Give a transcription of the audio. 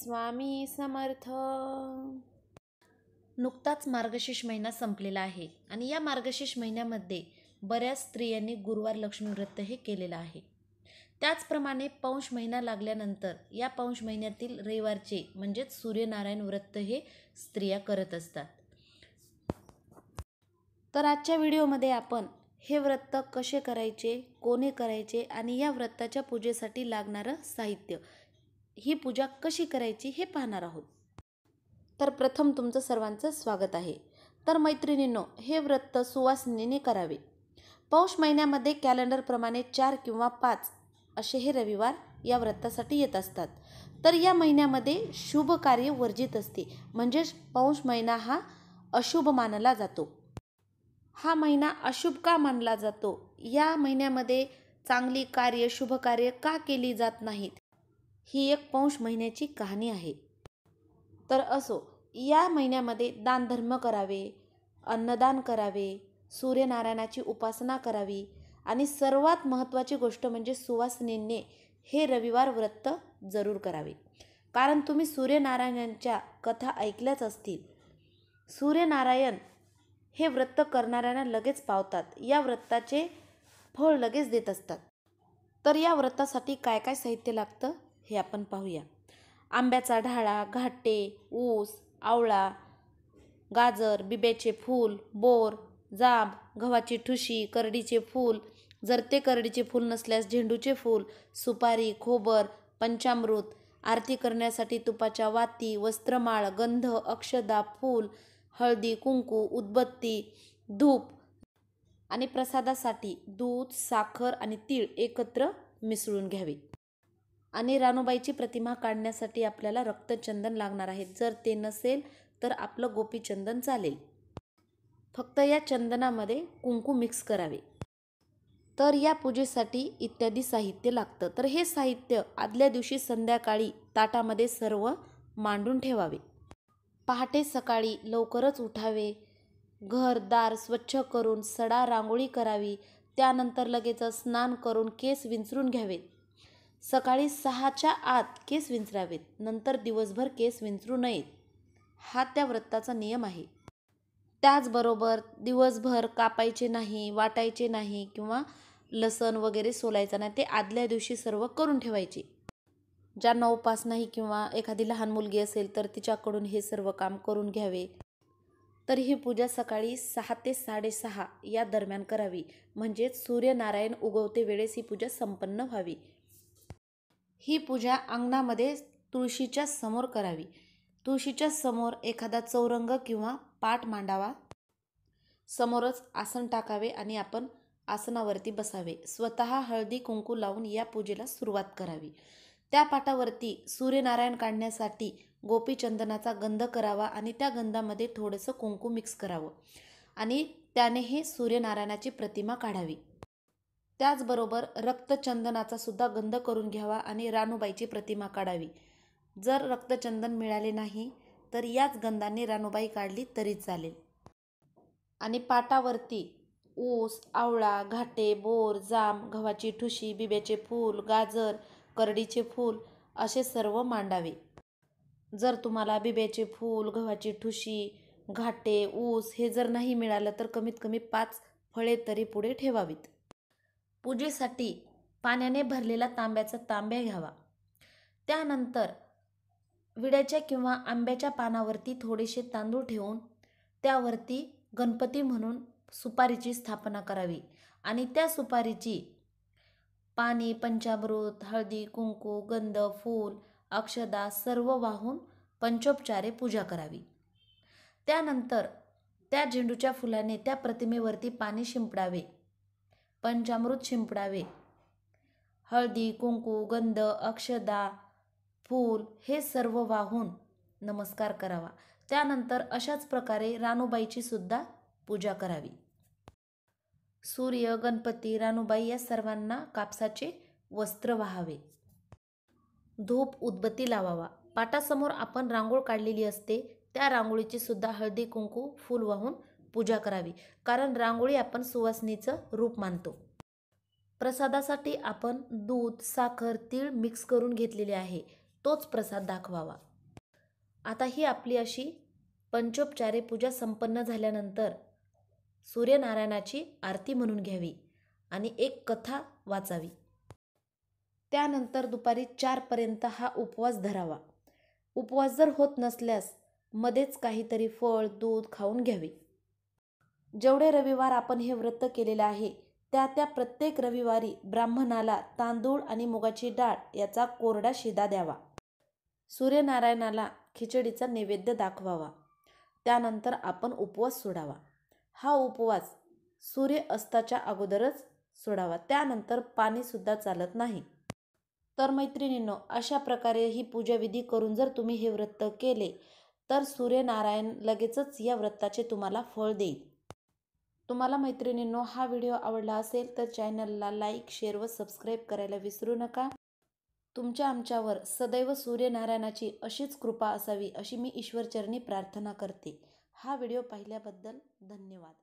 स्वामी समर्थ. नुकताच मार्गशीर्ष महिना संपलेला आहे आणि या मार्गशीर्ष महिन्यामध्ये बऱ्याच स्त्रियांनी गुरुवार लक्ष्मी व्रत हे केलेलं आहे. त्याचप्रमाणे पौष महिना लागल्यानंतर या पौष महिन्यातील रविवारचे म्हणजेच सूर्यनारायण व्रत हे स्त्रिया करत असतात. तर आजच्या व्हिडिओमध्ये आपण हे व्रत कसे करायचे कोणी करायचे आणि या व्रताच्या पूजेसाठी लागणारं साहित्य ही पूजा कशी करायची हे पाहणार आहोत. तर प्रथम तुमचं सर्वांचं स्वागत आहे. तर मैत्रिणींनो हे व्रत सुवासिनीने करावे. पौष महिन्यामध्ये कॅलेंडरप्रमाणे चार किंवा पाच असे हे रविवार या व्रतासाठी येत असतात. तर या महिन्यामध्ये शुभ कार्य वर्जित असते. म्हणजेच पौष महिना हा अशुभ मानला जातो. हा महिना अशुभ का मानला जातो? या महिन्यामध्ये चांगली कार्य शुभ कार्य का केली जात नाहीत? ही एक पौष महिन्याची कहाणी आहे. तर असो या महिन्यामध्ये दानधर्म करावे अन्नदान करावे सूर्यनारायणाची उपासना करावी आणि सर्वात महत्त्वाची गोष्ट म्हणजे सुवासिनींनी हे रविवार व्रत जरूर करावे. कारण तुम्ही सूर्यनारायणांच्या कथा ऐकल्याच असतील. सूर्यनारायण हे व्रत करणाऱ्यांना लगेच पावतात. या व्रताचे फळ लगेच देत असतात. तर या व्रतासाठी काय काय साहित्य लागतं? हे आपण पाहूया. आंब्याचा ढाळा घाटे ऊस आवळा गाजर बिब्याचे फूल बोर जांब गव्हाची ठुशी करडीचे फूल. जर ते करडीचे फूल नसल्यास झेंडूचे फूल सुपारी खोबर पंचामृत आरती करण्यासाठी तुपाच्या वाती वस्त्रमाळ गंध अक्षदा फूल हळदी कुंकू उदबत्ती धूप आणि प्रसादासाठी दूध साखर आणि तीळ एकत्र मिसळून घ्यावे. आणि रानूबाईची प्रतिमा काढण्यासाठी आपल्याला रक्तचंदन लागणार आहे. जर ते नसेल तर आपलं गोपीचंदन चालेल. फक्त या चंदनामध्ये कुंकू मिक्स करावे. तर या पूजेसाठी इत्यादी साहित्य लागतं. तर हे साहित्य आदल्या दिवशी संध्याकाळी ताटामध्ये सर्व मांडून ठेवावे. पहाटे सकाळी लवकरच उठावे. घर दार स्वच्छ करून सडा रांगोळी करावी. त्यानंतर लगेच स्नान करून केस विंचरून घ्यावेत सकाळी सहाच्या आत केस विंचरावेत नंतर दिवसभर केस विंचरू नयेत. हा त्या व्रताचा नियम आहे. त्याचबरोबर दिवसभर कापायचे नाही वाटायचे नाही किंवा लसण वगैरे सोलायचं नाही ते आदल्या दिवशी सर्व करून ठेवायचे. ज्यांना उपास नाही किंवा एखादी लहान मुलगी असेल तर तिच्याकडून हे सर्व काम करून घ्यावे. तर ही पूजा सकाळी सहा ते साडेसहा या दरम्यान करावी. म्हणजेच सूर्यनारायण उगवते वेळेस ही पूजा संपन्न व्हावी. ही पूजा अंगणामध्ये तुळशीच्या समोर करावी. तुळशीच्या समोर एखादा चौरंग किंवा पाट मांडावा. समोरच आसन टाकावे आणि आपण आसनावरती बसावे. स्वतः हळदी कुंकू लावून या पूजेला सुरुवात करावी. त्या पाटावरती सूर्यनारायण काढण्यासाठी गोपीचंदनाचा गंध करावा आणि त्या गंधामध्ये थोडंसं कुंकू मिक्स करावं. आणि त्याने हे सूर्यनारायणाची प्रतिमा काढावी. त्याचबरोबर रक्तचंदनाचा सुद्धा गंध करून घ्यावा आणि रानूबाईची प्रतिमा काढावी. जर रक्तचंदन मिळाले नाही तर याच गंधाने रानूबाई काढली तरी चालेल. आणि पाटावरती ऊस आवळा घाटे बोर जाम गव्हाची ठुशी बिब्याचे फूल गाजर करडीचे फूल असे सर्व मांडावे. जर तुम्हाला बिब्याचे फूल गव्हाची ठुशी घाटे ऊस हे जर नाही मिळालं तर कमीत कमी पाच फळे तरी पुढे ठेवावीत. पूजेसाठी पाण्याने भरलेला तांब्याचा तांब्या घ्यावा. त्यानंतर विड्याच्या किंवा आंब्याच्या पानावरती थोडेसे तांदूळ ठेवून त्यावरती गणपती म्हणून सुपारीची स्थापना करावी आणि त्या सुपारीची पाणी पंचामृत हळदी कुंकू गंध फूल अक्षदा सर्व वाहून पंचोपचारे पूजा करावी. त्यानंतर त्या झेंडूच्या फुलाने त्या प्रतिमेवरती पाणी शिंपडावे. पंचामृत शिंपडावे. हळदी कुंकू गंध अक्षदा फूल हे सर्व वाहून नमस्कार करावा. त्यानंतर अशाच प्रकारे रानूबाईची सुद्धा पूजा करावी. सूर्य गणपती रानूबाई या सर्वांना कापसाचे वस्त्र वाहावे. धूप उदबत्ती लावावा. पाटासमोर आपण रांगोळ काढलेली असते त्या रांगोळीची सुद्धा हळदी कुंकू फूल वाहून पूजा करावी. कारण रांगोळी आपण सुवासनीचं रूप मानतो. प्रसादासाठी आपण दूध साखर तीळ मिक्स करून घेतलेले आहे. तोच प्रसाद दाखवावा. आता ही आपली अशी पंचोपचारे पूजा संपन्न झाल्यानंतर सूर्यनारायणाची आरती म्हणून घ्यावी आणि एक कथा वाचावी. त्यानंतर दुपारी चारपर्यंत हा उपवास धरावा. उपवास जर होत नसल्यास मध्येच काहीतरी फळ दूध खाऊन घ्यावे. जेवढे रविवार आपण हे व्रत केलेले आहे त्या त्या प्रत्येक रविवारी ब्राह्मणाला तांदूळ आणि मुगाची डाळ याचा कोरडा शिदा द्यावा. सूर्यनारायणाला खिचडीचा नैवेद्य दाखवावा. त्यानंतर आपण उपवास सोडावा. हा उपवास सूर्य अस्ताच्या अगोदरच सोडावा. त्यानंतर पाणीसुद्धा चालत नाही. तर मैत्रिणींनो अशा प्रकारे ही पूजाविधी करून जर तुम्ही हे व्रत केले तर सूर्यनारायण लगेचच या व्रताचे तुम्हाला फळ देईल. तुम्हाला मैत्रिणींनो हा व्हिडिओ आवडला असेल तर चॅनलला लाईक शेअर व सबस्क्राईब करायला विसरू नका. तुमच्या आमच्यावर सदैव सूर्यनारायणाची अशीच कृपा असावी अशी मी ईश्वरचरणी प्रार्थना करते. हा व्हिडिओ पाहिल्याबद्दल धन्यवाद.